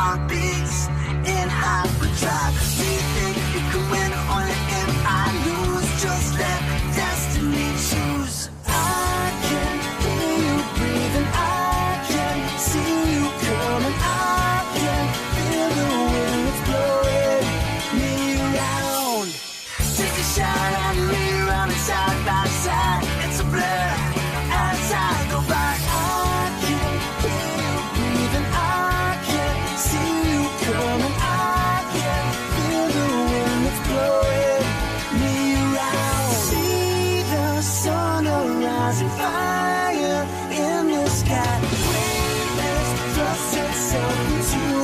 heartbeats in hyperdrive. Do you think you can win or if I lose? Just let destiny choose. I can hear you breathing. I can see you coming. I can feel the wind that's blowing me around. Take a shot at me, running the side. witness, trust yourself into